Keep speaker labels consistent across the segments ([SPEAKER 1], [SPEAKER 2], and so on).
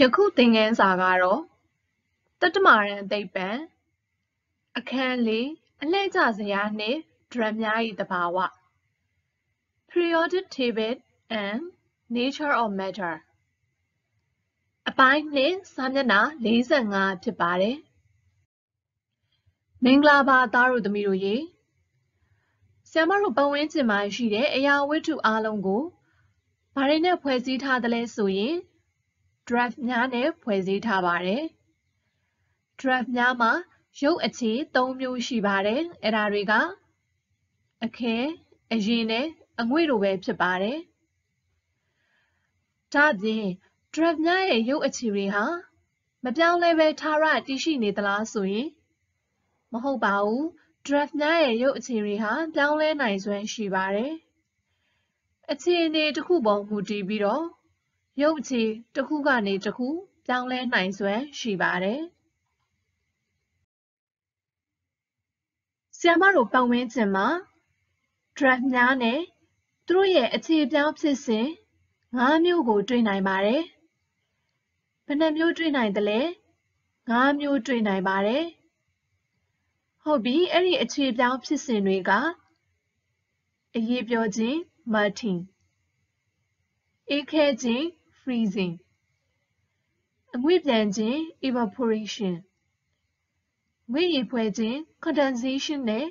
[SPEAKER 1] ယခုသင်ခန်းစာကတော့ တတ္တမရန်သိပ္ပံ အခန်းလေးအလှည့်ကျဇယားနှင့် ဒရမ်များ၏သဘာဝ Periodic table and nature of matter အပိုင်းနှစ်စာမျက်နှာ45ဖြစ်ပါတယ်မင်္ဂလာပါသားတို့သမီးတို့ရေဆ iam မတို့ပတ်ဝန်းကျင်မှာရှိတဲ့အရာဝတ္ထုအလုံးကိုဘာတွေနဲ့ဖွဲ့စည်းထားသလဲဆိုရင် draft များနဲ့ဖွဲ့စည်းထားပါတယ်။ draft များမှာရုပ်အခြေ၃မျိုးရှိပါတယ်။အဲ့ဒါတွေက အခဲအရင်နဲ့အငွေ့လိုပဲဖြစ်ပါတယ်။ဒါ့အပြင် draft များရဲ့ရုပ်အခြေတွေဟာမပြောင်းလဲပဲထာဝရတည်ရှိနေသလားဆိုရင်မဟုတ်ပါဘူး။ draft များရဲ့ရုပ်အခြေတွေဟာပြောင်းလဲနိုင်စွမ်းရှိပါတယ်။အခြေအနေတစ်ခုပေါ်မူတည်ပြီးတော့ ရုပ်အခြေတစ်ခုကနေတစ်ခုပြောင်းလဲနိုင်စွမ်းရှိပါတယ်။ဆရာမတို့ပတ်ဝန်းကျင်မှာ draft များနဲ့သူတို့ရဲ့အခြေပြောင်းဖြစ်စဉ်၅မျိုးကို တွေ့နိုင်ပါတယ်။ဘယ်နှမျိုးတွေ့နိုင်သလဲ။၅မျိုးတွေ့နိုင်ပါတယ်။ဟုတ်ပြီအဲ့ဒီအခြေပြောင်းဖြစ်စဉ်တွေကအရေးပြောခြင်း melting အေးခဲခြင်း freezing အငွေ့ပြန်ခြင်း evaporation ငွေ့ရည်ဖွဲ့ခြင်း condensation နဲ့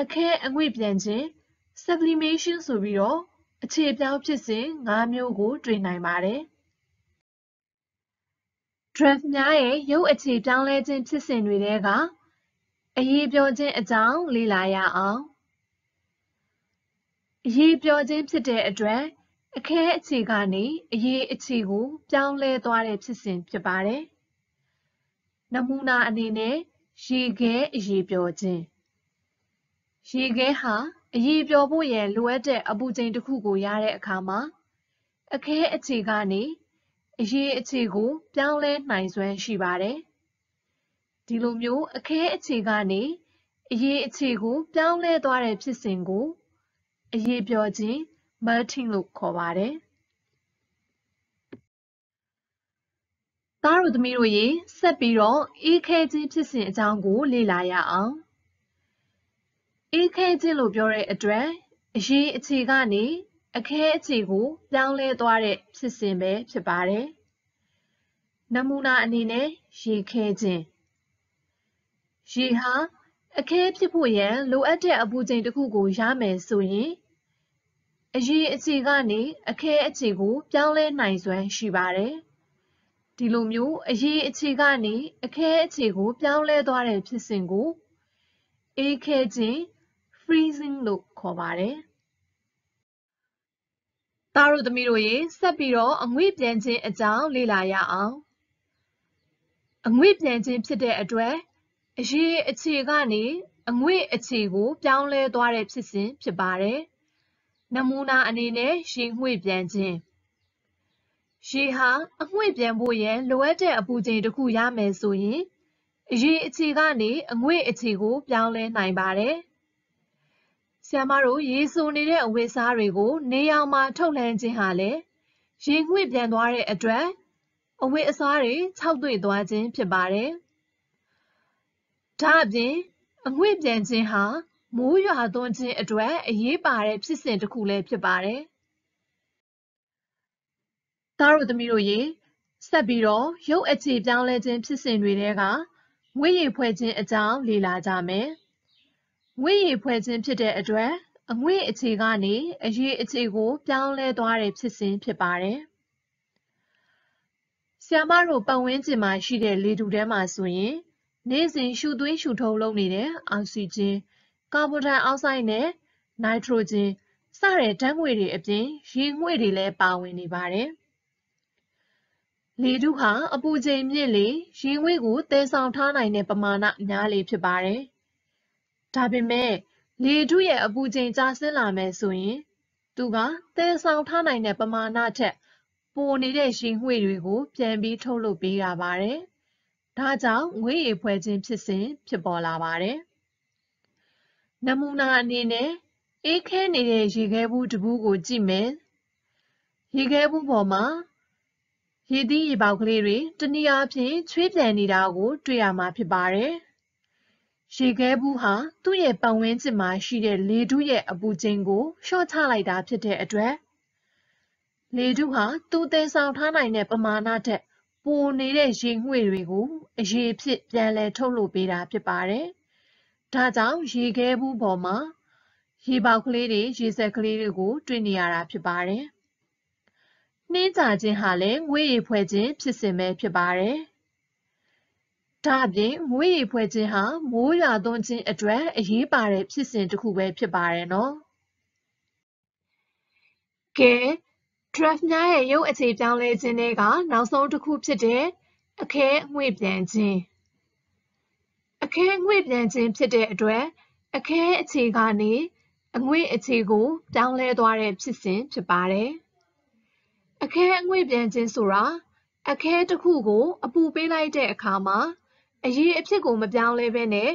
[SPEAKER 1] အခဲအငွေ့ပြန်ခြင်း sublimation ဆိုပြီးတော့အခြေပြောင်းဖြစ်စဉ်၅မျိုးကို တွေ့နိုင်ပါတယ်။ draft များရဲ့ရုပ်အခြေပြောင်းလဲခြင်းဖြစ်စဉ်တွေထဲကအရေးပြောခြင်းအကြောင်းလေ့လာရအောင်။အရေးပြောခြင်းဖြစ်တဲ့အတွက် အခဲအခြေကနေအရည်အခြေကို ပြောင်းလဲသွားတဲ့ဖြစ်စဉ်ဖြစ်ပါတယ်။နမူနာအနေနဲ့ရေခဲအရည်ပျော်ခြင်းရေခဲဟာအရည်ပျော်ဖို့ရန်လိုအပ်တဲ့အပူချိန်တစ်ခုကိုရတဲ့အခါမှာအခဲအခြေကနေအရည်အခြေကို ပြောင်းလဲနိုင်စွမ်းရှိပါတယ်။ဒီလိုမျိုးအခဲအခြေကနေအရည်အခြေကို ပြောင်းလဲသွားတဲ့ဖြစ်စဉ်ကိုအရည်ပျော်ခြင်း melting လို့ခေါ်ပါတယ်။သားတို့သမီးတို့ရေဆက်ပြီးတော့အေးခဲခြင်းဖြစ်စဉ်အကြောင်းကိုလေ့လာရအောင်။အေးခဲခြင်းလို့ပြောတဲ့အတွက်အရေးအခြေကနေအခဲအခြေကိုပြောင်းလဲသွားတဲ့ဖြစ်စဉ်ပဲဖြစ်ပါတယ်။နမူနာအနေနဲ့ရေခဲခြင်းရေဟာအခဲဖြစ်ဖို့ရန်လိုအပ်တဲ့အပူချိန်တစ်ခုကိုရမယ်ဆိုရင် အရည်အခြေကနေ အခဲအခြေကို ပြောင်းလဲနိုင်စွမ်း ရှိပါတယ်။ဒီလိုမျိုး အရည်အခြေကနေ အခဲအခြေကို ပြောင်းလဲသွားတဲ့ဖြစ်စဉ်ကို အေးခဲခြင်း freezing လို့ ခေါ်ပါတယ်။သားတို့သမီးတို့ရေ ဆက်ပြီးတော့ အငွေ့ပြန်ခြင်းအကြောင်း လေ့လာရအောင်။အငွေ့ပြန်ခြင်းဖြစ်တဲ့အတွက် အရည်အခြေကနေ အငွေ့အခြေကို ပြောင်းလဲသွားတဲ့ဖြစ်စဉ် ဖြစ်ပါတယ်။ နမူနာအနေနဲ့ရေငွေ့ပြန်ခြင်းရေဟာအငွေ့ပြန်ဖို့ရန်လိုအပ်တဲ့အပူချိန်တစ်ခုရမယ်ဆိုရင်အရေအခြေကနေအငွေ့အခြေကို ပြောင်းလဲနိုင်ပါတယ်။ဆရာမတို့ရေဆိုနေတဲ့အဝတ်စားတွေကို နေရောင်မှာထုတ်လှမ်းခြင်းဟာလည်းရေငွေ့ပြန်သွားတဲ့အတွက်အဝတ်အစားတွေခြောက်သွေ့သွားခြင်းဖြစ်ပါတယ်။ဒါအပြင်အငွေ့ပြန်ခြင်းဟာ မိုးရွာသွန်းခြင်းအတွက်အရေးပါတဲ့ဖြစ်စဉ်တစ်ခုလည်းဖြစ်ပါတယ်။သားတို့သမီးတို့ရေဆက်ပြီးတော့ရုပ်အခြေပြောင်းလဲခြင်းဖြစ်စဉ်တွေထဲကငွေရည်ဖွဲ့ခြင်းအကြောင်းလေ့လာကြမယ်။ငွေရည်ဖွဲ့ခြင်းဖြစ်တဲ့အတွက်အငွေ့အခြေကနေအရေးအခြေကိုပြောင်းလဲသွားတဲ့ဖြစ်စဉ်ဖြစ်ပါတယ်။ဆ iam မတို့ပတ်ဝန်းကျင်မှာရှိတဲ့လေထုထဲမှာဆိုရင် နေ့စဉ်ရှုသွင်းရှုထုတ်လုပ်နေတဲ့အောက်ဆီဂျင် ကာဗွန်ဒိုင်အောက်ဆိုဒ်နဲ့ နိုက်ထရိုဂျင်စတဲ့ဓာတ်ငွေ့တွေအပြင် ရေငွေ့တွေလည်းပါဝင်နေပါတယ်။လေထုဟာအပူချိန်မြင့်လေရေငွေ့ကိုသယ်ဆောင်ထားနိုင်တဲ့ပမာဏများလေဖြစ်ပါတယ်။ဒါပေမဲ့လေထုရဲ့အပူချိန်ကျဆင်းလာမယ်ဆိုရင် သူကသယ်ဆောင်ထားနိုင်တဲ့ပမာဏထက်ပိုနေတဲ့ရေငွေ့တွေကို ပြန်ပြီးထုတ်လုပ်ပေးရပါတယ်။ဒါကြောင့်ငွေ့ရည်ဖွဲ့ခြင်းဖြစ်စဉ်ဖြစ်ပေါ်လာပါတယ်။ နမူနာအနေနဲ့အေးခဲနေတဲ့ရေခဲဘူးတစ်ဘူးကိုကြည့်မယ်။ရေခဲဘူးပေါ်မှာရေသီးရေပေါက်ကလေးတွေတနည်းအားဖြင့်ချွေးပြန်နေတာကို တွေ့ရမှာဖြစ်ပါတယ်။ရေခဲဘူးဟာသူ့ရဲ့ပတ်ဝန်းကျင်မှာရှိတဲ့လေထုရဲ့အပူချိန်ကိုလျှော့ချလိုက်တာဖြစ်တဲ့အတွက်လေထုဟာသူသယ်ဆောင်ထားနိုင်တဲ့ပမာဏထက်ပိုနေတဲ့ရေငွေ့တွေကိုအရည်ဖြစ်ပြန်လည်ထုတ်လုပ်ပေးတာဖြစ်ပါတယ်။ ဒါကြောင့်ရေခဲဘူးပေါ်မှာရေပေါက်ကလေးတွေရေစက်ကလေးတွေကို တွေ့နေရတာဖြစ်ပါတယ်။နှင်းကြခြင်းဟာလည်းငွေ့ရည်ဖွဲ့ခြင်းဖြစ်စဉ်ပဲဖြစ်ပါတယ်။ဒါအပြင်ငွေ့ရည်ဖွဲ့ခြင်းဟာမိုးရွာသွန်းခြင်းအတွက်အရေးပါတဲ့ဖြစ်စဉ်တစ်ခုပဲဖြစ်ပါတယ်နော်။ကဲ draft များရဲ့ရုပ်အခြေပြောင်းလဲခြင်းတွေကနောက်ဆုံးတစ်ခုဖြစ်တဲ့အခဲအငွေ့ပြန်ခြင်း အခဲအငွေ့ပြန်ခြင်းဖြစ်တဲ့အတွက် အခဲအခြေကနေ အငွေ့အခြေကို ပြောင်းလဲသွားတဲ့ဖြစ်စဉ်ဖြစ်ပါတယ်။အခဲအငွေ့ပြန်ခြင်းဆိုတာ အခဲတစ်ခုကို အပူပေးလိုက်တဲ့အခါမှာ အရေးအဖြစ်ကို မပြောင်းလဲဘဲနဲ့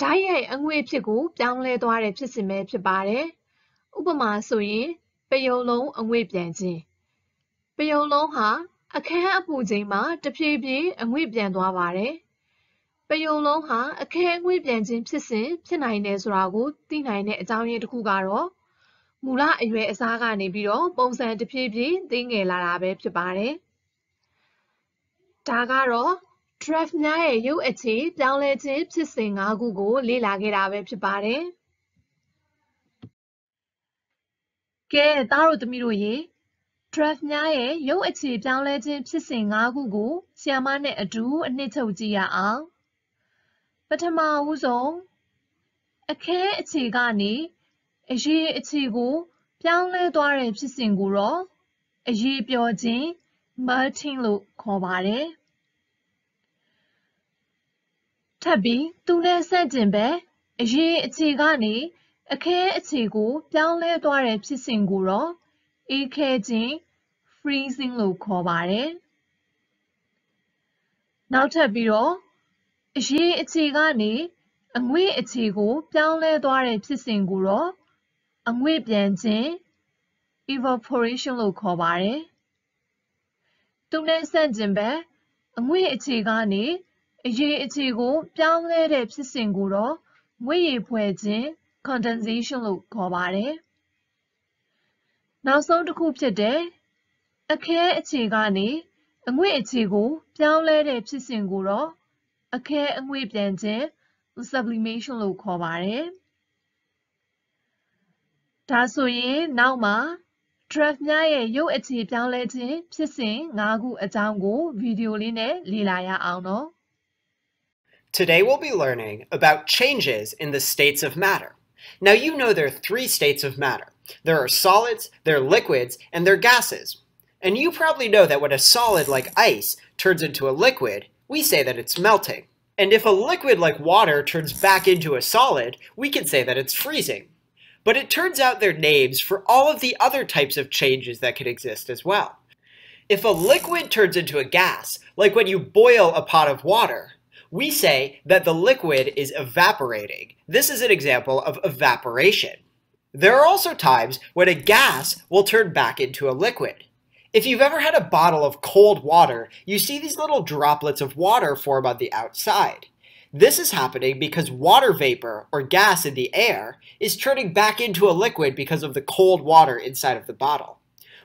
[SPEAKER 1] ဓာတ်ရိုက်အငွေ့ဖြစ်ကို ပြောင်းလဲသွားတဲ့ဖြစ်စဉ်ပဲဖြစ်ပါတယ်။ဥပမာဆိုရင်ပယုံလုံးအငွေ့ပြန်ခြင်းပယုံလုံးဟာ အခန်းအပူချိန်မှာ တဖြည်းဖြည်း အငွေ့ပြန်သွားပါတယ်။ ပယုံလုံးဟာအခဲအငွေ့ပြန်ခြင်းဖြစ်စဉ်ဖြစ်နိုင်တယ်ဆိုတာကိုသိနိုင်တဲ့အကြောင်းရင်းတစ်ခုကတော့မူလအရွယ်အစားကနေပြီးတော့ပုံစံတဖြည်းဖြည်းသိငယ်လာတာပဲဖြစ်ပါတယ်။ဒါကတော့ draft များရဲ့ရုပ်အခြေပြောင်းလဲခြင်းဖြစ်စဉ်၅ခုကို လေ့လာခဲ့တာပဲဖြစ်ပါတယ်။ကဲသားတို့သမီးတို့ရေ draft များရဲ့ရုပ်အခြေပြောင်းလဲခြင်းဖြစ်စဉ်၅ခုကိုဆ iam မနဲ့အတူအနှစ်ချုပ်ကြည့်ရအောင် ပထမဦးဆုံးအခဲအခြေကနေအရေးအခြေကို ပြောင်းလဲသွားတဲ့ဖြစ်စဉ်ကိုတော့အရေးပြောခြင်း melting လို့ခေါ်ပါတယ်ထပ်ပြီးသူနဲ့ဆန့်ကျင်ဘက်အရေးအခြေကနေအခဲအခြေကို ပြောင်းလဲသွားတဲ့ဖြစ်စဉ်ကိုတော့အေးခဲခြင်း freezing လို့ခေါ်ပါတယ်။နောက်ထပ်ပြီးတော့ အရေးအခြေကနေ အငွေ့အခြေကို ပြောင်းလဲသွားတဲ့ဖြစ်စဉ်ကိုတော့အငွေ့ပြန်ခြင်း evaporation လို့ခေါ်ပါတယ်။သူနဲ့ဆန့်ကျင်ဘက်အငွေ့အခြေကနေအရေးအခြေကို ပြောင်းလဲတဲ့ဖြစ်စဉ်ကိုတော့ငွေ့ရည်ဖွဲ့ခြင်း condensation လို့ခေါ်ပါတယ်။နောက်ဆုံးတစ်ခုဖြစ်တဲ့အခဲအခြေကနေအငွေ့အခြေကို ပြောင်းလဲတဲ့ဖြစ်စဉ်ကိုတော့ အခဲအငွေ့ပြန်ခြင်း sublimation လို့ခေါ်ပါတယ်။ဒါဆိုရင်နောက်မှာ draft များရဲ့ရုပ်အခြေပြောင်းလဲခြင်းဖြစ်စဉ်၅ခုအကြောင်းကိုဗီဒီယိုလေးနဲ့လေ့လာရအောင်နော်။
[SPEAKER 2] Today we'll be learning about changes in the states of matter. Now you know there are three states of matter. There are solids, there are liquids, and there are gases. And you probably know that when a solid like ice turns into a liquid, we say that it's melting. And if a liquid like water turns back into a solid, we can say that it's freezing. But it turns out they're names for all of the other types of changes that can exist as well. If a liquid turns into a gas, like when you boil a pot of water, we say that the liquid is evaporating. This is an example of evaporation. There are also times when a gas will turn back into a liquid. If you've ever had a bottle of cold water, you see these little droplets of water form on the outside. This is happening because water vapor, or gas in the air, is turning back into a liquid because of the cold water inside of the bottle.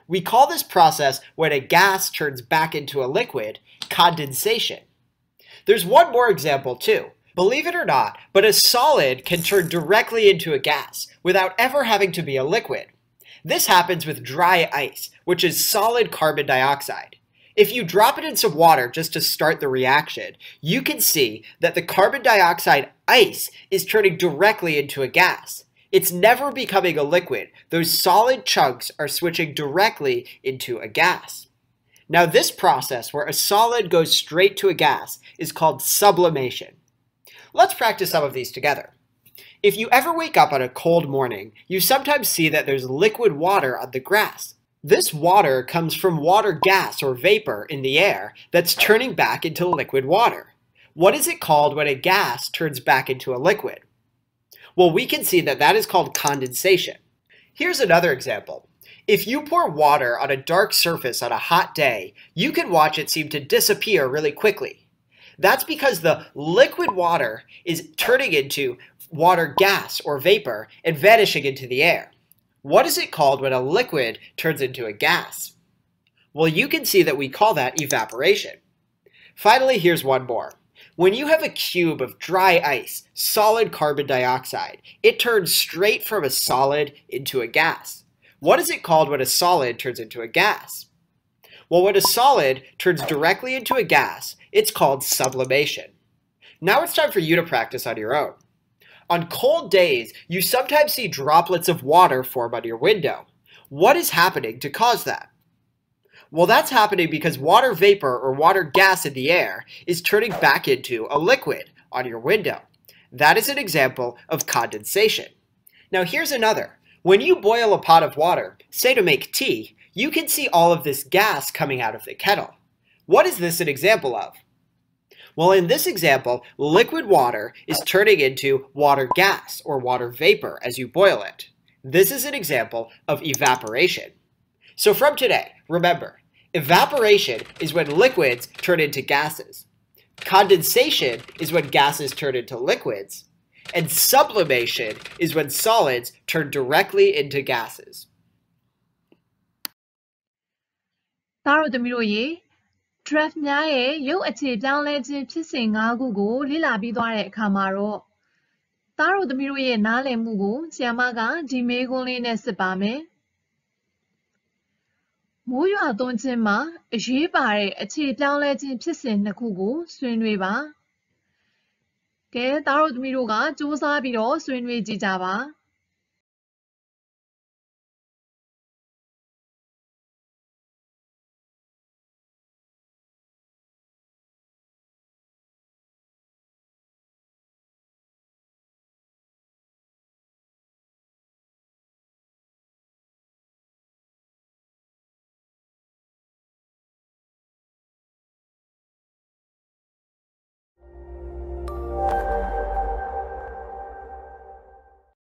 [SPEAKER 2] We call this process when a gas turns back into a liquid condensation. There's one more example too. Believe it or not, but a solid can turn directly into a gas without ever having to be a liquid. This happens with dry ice, which is solid carbon dioxide. If you drop it in some water just to start the reaction, you can see that the carbon dioxide ice is turning directly into a gas. It's never becoming a liquid. Those solid chunks are switching directly into a gas. Now this process where a solid goes straight to a gas is called sublimation. Let's practice some of these together. If you ever wake up on a cold morning, you sometimes see that there's liquid water on the grass. This water comes from water gas or vapor in the air that's turning back into liquid water. What is it called when a gas turns back into a liquid? Well, we can see that that is called condensation. Here's another example. If you pour water on a dark surface on a hot day, you can watch it seem to disappear really quickly. That's because the liquid water is turning into water gas or vapor and vanishing into the air. What is it called when a liquid turns into a gas? Well, you can see that we call that evaporation. Finally, here's one more. When you have a cube of dry ice, solid carbon dioxide, it turns straight from a solid into a gas. What is it called when a solid turns into a gas? Well, when a solid turns directly into a gas, it's called sublimation. Now it's time for you to practice on your own. On cold days, you sometimes see droplets of water form on your window. What is happening to cause that? Well, that's happening because water vapor or water gas in the air is turning back into a liquid on your window. That is an example of condensation. Now here's another. When you boil a pot of water, say to make tea, you can see all of this gas coming out of the kettle. What is this an example of? Well, in this example, liquid water is turning into water gas or water vapor as you boil it. This is an example of evaporation. So from today, remember, evaporation is when liquids turn into gases. Condensation is when gases turn into liquids. And sublimation is when solids turn directly into gases.
[SPEAKER 1] သားတို့သမီးတို့ရေ draft များရဲ့ ရုပ်အခြေပြောင်းလဲခြင်းဖြစ်စဉ် ၅ ခုကို လေ့လာပြီးသွားတဲ့အခါမှာတော့ သားတို့သမီးတို့ရဲ့ နားလည်မှုကို ဆရာမက ဒီမေးခွန်းလေးနဲ့ စစ်ပါမယ်။မိုးရွာသွန်းခြင်းမှာ အရေးပါတဲ့ အခြေပြောင်းလဲခြင်းဖြစ်စဉ်နှစ်ခုကို ဆွေးနွေးပါ။ကဲ သားတို့သမီးတို့က စူးစမ်းပြီးတော့ ဆွေးနွေးကြည့်ကြပါ။